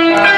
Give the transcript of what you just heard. Thank you.